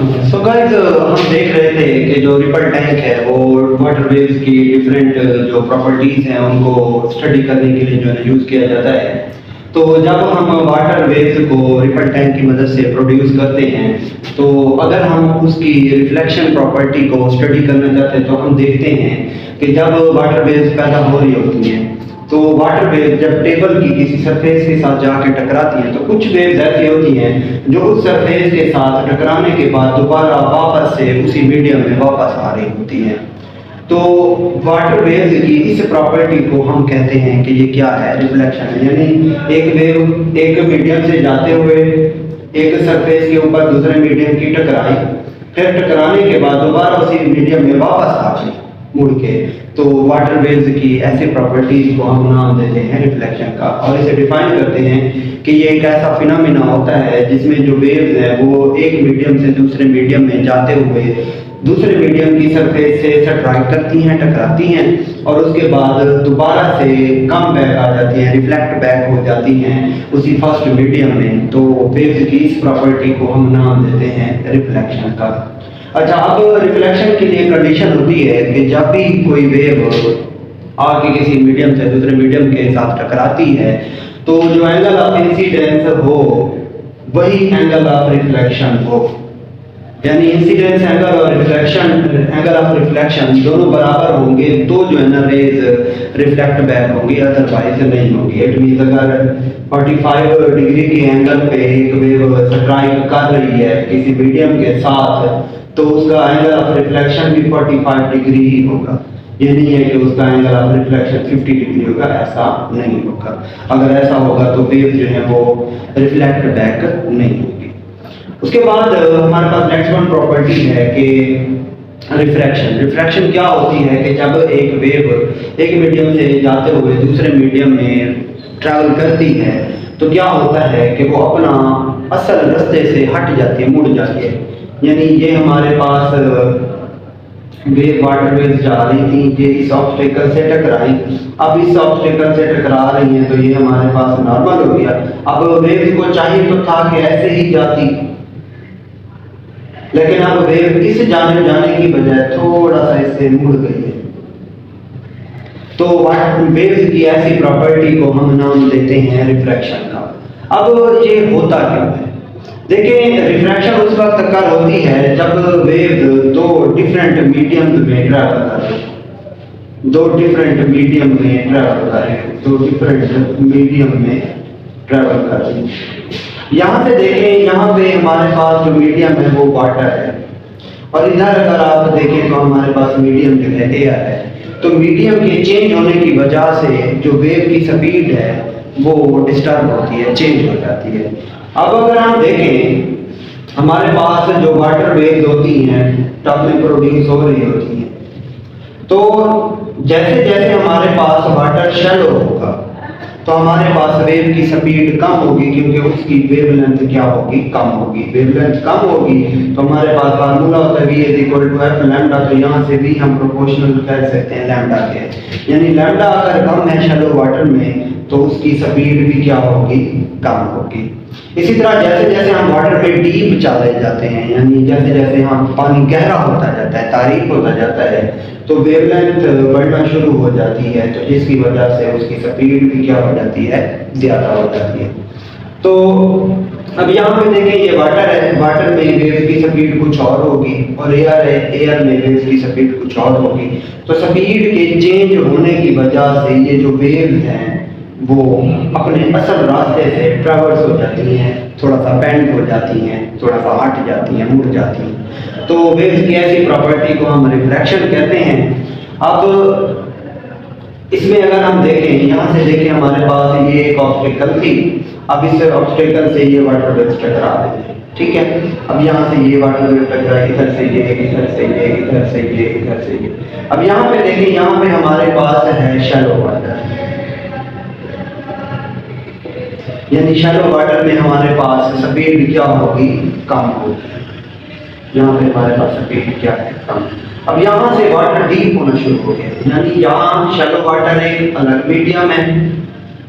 So guys हम देख रहे थे कि जो रिपल टैंक है, वो वाटर वेव्स की डिफरेंट जो प्रॉपर्टीज़ हैं, उनको स्टडी करने के लिए जो है यूज़ किया जाता है। तो जब हम वाटर वेव्स को रिपल टैंक की मदद से प्रोड्यूस करते हैं तो अगर हम उसकी रिफ्लेक्शन प्रॉपर्टी को स्टडी करना चाहते हैं तो हम देखते हैं कि जब वाटर वेव्स पैदा हो रही होती हैं तो वाटर वेव जब टेबल की किसी सरफेस के साथ जाके टकराती हैं तो कुछ वेव्स ऐसी होती हैं, जो उस सरफेस के साथ टकराने के बाद दोबारा वापस से उसी मीडियम में वापस आ रही होती हैं। तो वाटर वेव्स की इस प्रॉपर्टी को हम कहते हैं कि ये क्या है? रिफ्लेक्शन यानी एक वेव एक मीडियम से जाते हुए एक सरफेस के ऊपर दूसरे मीडियम की टकराई, फिर टकराने के बाद दोबारा उसी मीडियम में वापस आ गई। मुड़ के। तो वाटर वेव्स की ऐसे प्रॉपर्टीज़ को हम नाम देते हैं रिफ्लेक्शन का और इसे डिफाइन करते हैं कि ये एक ऐसा फिनोमिना होता है जिसमें जो वेव्स हैं, वो एक मीडियम से दूसरे मीडियम में जाते हुए, दूसरे मीडियम की सरफेस से सट्राइक करती हैं, टकराती हैं और उसके बाद दोबारा से कम बैक आ जाती हैं रिफ्लेक्ट बैक हो जाती हैं उसी फ़र्स्ट मीडियम में। तो वेव्स की इस प्रॉपर्टी को हम नाम देते हैं रिफ्लेक्शन का। अच्छा अब रिफ्लेक्शन के लिए कंडीशन होती है कि जब भी कोई वेव आके किसी मीडियम से दूसरे मीडियम के साथ टकराती है तो जो एंगल ऑफ़ इंसिडेंस हो, वही एंगल ऑफ़ रिफ्लेक्शन हो। यानी इंसिडेंस एंगल और रिफ्लेक्शन एंगल ऑफ़ रिफ्लेक्शन दोनों बराबर होंगे तो जो है ना रेज रिफ्लेक्ट बैक होंगी अदरवाइज़ नहीं होंगी। इट मींस अगर 45 डिग्री के एंगल पे एक वेव स्ट्राइक कर रही है किसी मीडियम के साथ तो उसका एंगल ऑफ़ रिफ्लेक्शन भी 45 डिग्री ही होगा। ये नहीं है कि उसका एंगल ऑफ़ रिफ्लेक्शन 50 डिग्री होगा, ऐसा नहीं होगा। अगर ऐसा होगा तो वेव जो है वो रिफ्लेक्ट बैक नहीं होगी। उसके बाद हमारे पास नेक्स्ट वन प्रॉपर्टी है कि रिफ्रैक्शन रिफ्रैक्शन क्या होती है कि जब एक वेव एक मीडियम से जाते हुए दूसरे मीडियम में ट्रैवल करती है तो क्या होता है कि वो अपना असल रास्ते से हट जाती है, मुड़ जाती है। यानी ये हमारे पास वेव वाटर वेव जा रही थी, ये इस ऑब्स्टेकल से टकराई। अब इस ऑब्स्टेकल से टकरा रही हैं तो ये हमारे पास नॉर्मल हो गया। अब वेव को चाहिए तो था कि ऐसे ही जाती। लेकिन अब वेव इस जाने जाने की बजाय थोड़ा सा इससे मुड़ गई है। तो वेव्स की ऐसी प्रॉपर्टी को हम नाम देते हैं रिफ्रैक्शन का। अब ये होता क्यों है? देखिए रिफ्रैक्शन उस वक्त कर होती है जब वेव दो डिफरेंट मीडियम में ट्रैवल कर रहे दो डिफरेंट मीडियम में ट्रैवल कर रहे दो डिफरेंट मीडियम में ट्रैवल कर रहे यहाँ से देखें यहाँ पे हमारे पास जो मीडियम है, वो वाटर है। और इधर अगर आप देखें तो हमारे पास मीडियम जो है एयर है। तो मीडियम के चेंज होने की वजह से जो वेव की स्पीड है, वो डिस्टर्ब होती है चेंज हो जाती है। अब अगर हम देखें, हमारे पास जो वाटर वेव्स होती हैं टब में हो रही होती हैं तो जैसे जैसे हमारे पास वाटर शेलो होगा तो हमारे पास वेव की स्पीड कम होगी क्योंकि उसकी वेव लेंथ क्या होगी? कम होगी। वेव लेंथ कम होगी तो हमारे पास फार्मूला होता है is equal to f lambda तो यहाँ से भी हम प्रोपोर्शनल कह सकते हैं लैम्डा के। यानी लैम्डा अगर कम है शेलो वाटर में तो उसकी स्पीड भी क्या होगी? कम होगी। इसी तरह जैसे जैसे हम वाटर में डीप चले जाते हैं, यानी जैसे जैसे हम पानी गहरा होता जाता है, तारीफ़ होता जाता है तो वेवलेंथ बढ़ना शुरू हो जाती है तो जिसकी वजह से उसकी स्पीड भी क्या हो जाती है? ज़्यादा हो जाती है। तो अब यहाँ पे देखें, ये वाटर है वाटर में वेव की स्पीड कुछ और होगी और एयर है एयर में वेव की स्पीड कुछ और होगी। तो स्पीड के चेंज होने की वजह से ये जो वेव्स हैं, वो अपने असल रास्ते से ट्रेवर्स हो जाती हैं, थोड़ा सा बैंड हो जाती हैं, थोड़ा सा हट जाती हैं, मुड़ जाती हैं। तो वेव्स की ऐसी प्रॉपर्टी को हम रिफ्रैक्शन कहते हैं। अब इसमें अगर हम देखें, यहाँ से देखें हमारे पास ये एक ऑब्स्टिकल थी। अब इस ऑब्स्टिकल से ये वाटर वेव्स टकरा रहे हैं ठीक है? अब यहाँ से ये वाटर वेव टकरा इधर से ये, इधर से ये, इधर से ये, इधर से ये। अब यहाँ पे देखें, यहाँ पे हमारे पास है शैलो वाटर यानी शैलो वाटर में हमारे पास स्पीड क्या होगी? कम होगी। यहाँ पे हमारे पास स्पीड क्या है। कम अब यहाँ से वाटर डीप होना शुरू हो गया। यानी यहाँ शैलो वाटर एक अलग मीडियम है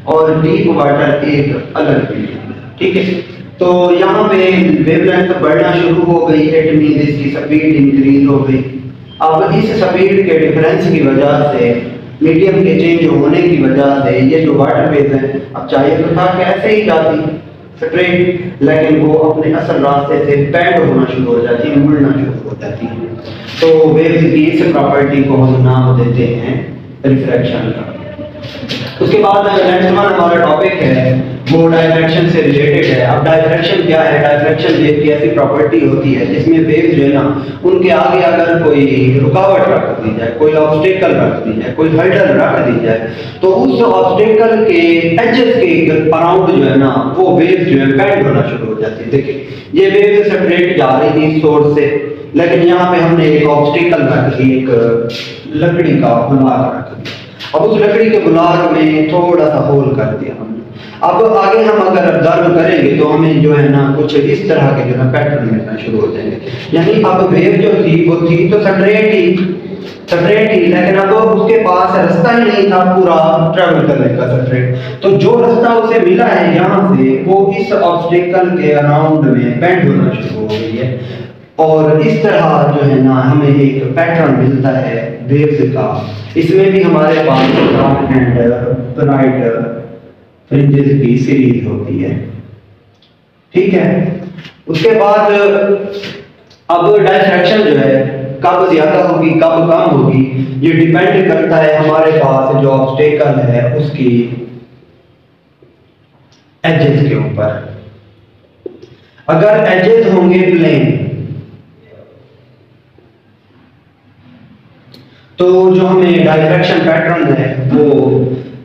और डीप वाटर एक अलग मीडियम है। ठीक है? तो यहाँ पे वेवलेंथ बढ़ना शुरू हो गई इट मीन इसकी स्पीड इंक्रीज हो गई। अब इस स्पीड के डिफरेंस की वजह से मीडियम के चेंज होने की वजह से ये जो वाटर वेव है, अब चाहिए तो था कि ही जाती। स्ट्रेट लेकिन वो अपने असल रास्ते से बैंड होना शुरू हो जाती है, मुड़ना शुरू हो जाती है। तो वे इस प्रॉपर्टी को हम नाम देते हैं रिफ्रैक्शन का। उसके बाद हमारा टॉपिक है वो डायफ्रैक्शन से रिलेटेड है। अब डायफ्रैक्शन क्या है? डायफ्रैक्शन वेव की ऐसी प्रॉपर्टी होती है, जिसमें वेव जो है ना, उनके आगे अगर कोई रुकावट रख दी जाए, कोई ऑब्स्टेकल रख दी जाए, कोई हर्डल रख दी जाए तो उस ऑब्स्टेकल के एजेस के अराउंड जो है ना, वो वेव जो है बैंड होना शुरू हो जाती है। देखिए, ये वेव सेपरेट जा रही थी सोर्स से, लेकिन यहाँ पे हमने एक ऑब्स्टेकल रख दी, एक, लकड़ी का बुलाग रख दिया। अब उस लकड़ी के बुलाग में थोड़ा सा होल कर दिया हमने। अब आगे हम अगर ऑब्ज़र्व करेंगे तो हमें जो है ना कुछ इस तरह के जो है पैटर्न मिलना शुरू हो जाएँगे। यानी अब वेव जो थी, वो थी तो सेपरेट ही सेपरेट ही लेकिन अब उसके पास रास्ता ही नहीं था पूरा ट्रैवल करने का सेपरेट तो जो रास्ता उसे मिला है यहाँ से, वो इस ऑब्स्टेकल के अराउंड में बेंड होना शुरू हो गई है। और इस तरह जो है ना हमें एक पैटर्न मिलता है वेव्स का। इसमें भी हमारे पास डार्क एंड राइट फ्रिंजेस की सीरीज़ होती है। ठीक है? उसके बाद, अब डायफ्रैक्शन जो है, कब ज़्यादा होगी, कब कम होगी, ये डिपेंड करता है हमारे पास जो ऑब्स्टेकल है उसकी एजेस के ऊपर। अगर एजेस होंगे प्लेन तो जो हमें डायरेक्शन पैटर्न है, वो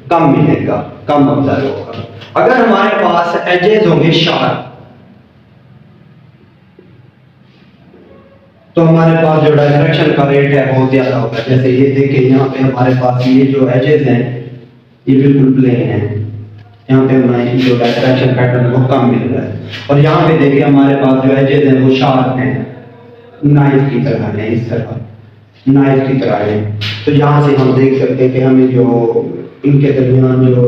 कम मिलेगा, कम ऑब्ज़र्व होगा अगर हमारे पास एजेस होंगे शार्प तो हमारे पास जो डायरेक्शन का रेट है बहुत ज़्यादा होगा। जैसे ये देखिए यहाँ पे हमारे पास ये जो एजेस हैं, ये बिल्कुल प्लेन है। यहाँ पे हमारे जो डायरेक्शन पैटर्न वो कम मिल रहा है। और यहाँ पे देखिए हमारे पास जो एजेस हैं, वो शार्प हैं। नाइफ की तरह है इस तरह। नाइफ की तरह है। तो यहाँ से हम देख सकते हैं कि हमें जो इनके दरमियान जो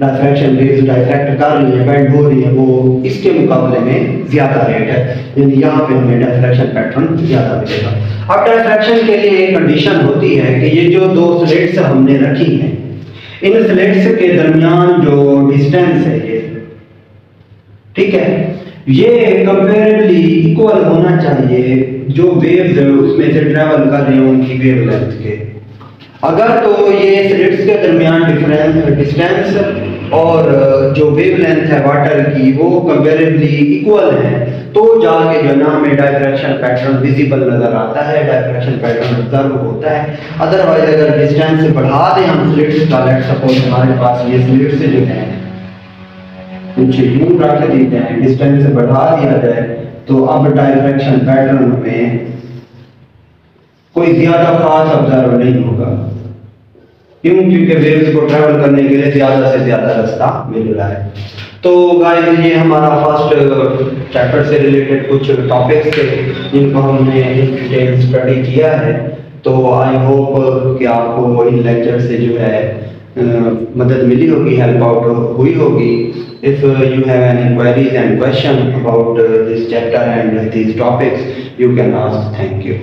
डायफ्रैक्शन रेज डायफ्रैक्ट कर रही है, बैंड हो रही है, वो इसके मुकाबले में ज़्यादा रेट है। यानी यहाँ पे हमें डायफ्रैक्शन पैटर्न ज़्यादा मिलेगा। अब डायफ्रैक्शन के लिए एक कंडीशन होती है कि ये जो दो स्लेट्स हमने रखी हैं, इन स्लेट्स के दरमियान जो डिस्टेंस है ये, ठीक है, ये कंपेरेबली इक्वल होना चाहिए जो वेव्स उसमें से ट्रैवल कर रहे हैं उनकी वेवलेंथ के। अगर तो ये स्लिट्स के दरमियान डिफरेंस डिस्टेंस और जो वेवलेंथ है वाटर की, वो कंपेरेबली इक्वल है तो जाके जो ना हमें डायफ्रैक्शन पैटर्न विजिबल नज़र आता है डायफ्रैक्शन पैटर्न ऑब्ज़र्व होता है। अदरवाइज़ अगर डिस्टेंस बढ़ा दें हम स्लिट्स का लेट सपोज़ हमारे पास ये स्लिट्स जो हैं कुछ यूँ रख देते हैं डिस्टेंस बढ़ा दिया जाए तो अब डायरेक्शन पैटर्न में कोई ज़्यादा खास ऑब्ज़र्व नहीं होगा। क्यों? क्योंकि वेव्स को ट्रैवल करने के लिए ज़्यादा से ज़्यादा रास्ता मिल रहा है। तो गाइस ये हमारा फ़र्स्ट चैप्टर से रिलेटेड कुछ टॉपिक्स थे जिनको हमने इन डिटेल स्टडी किया है। तो आई होप कि आपको इन लेक्चर से जो है मदद मिली होगी हेल्प आउट हुई होगी। You have any queries and question about uh, this chapter and these topics you can ask. Thank you.